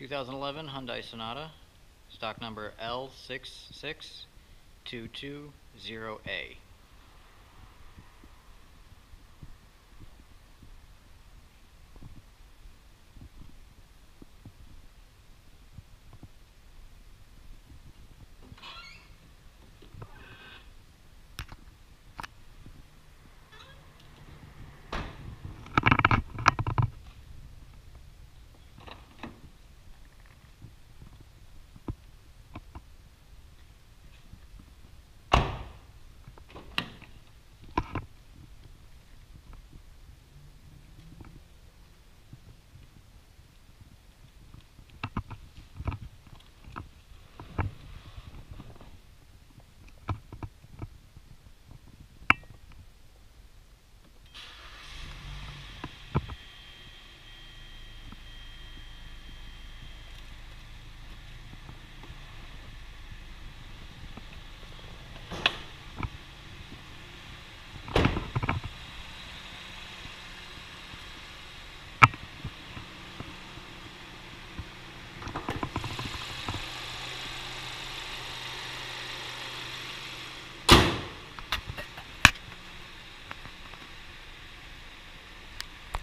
2011 Hyundai Sonata, stock number L66220A.